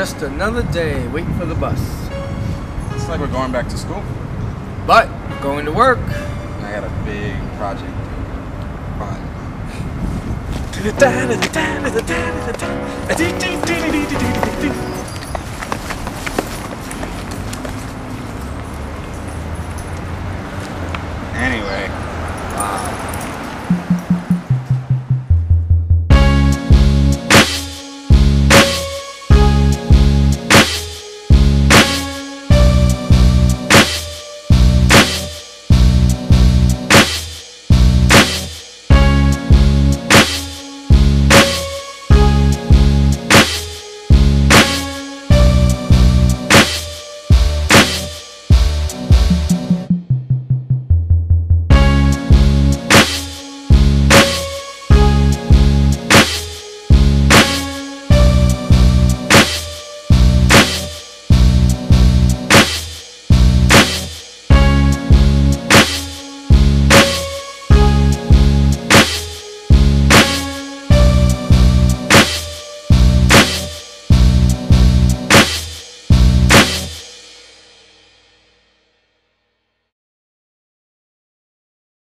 Just another day waiting for the bus. It's like we're going back to school. But going to work. I got a big project. Fun.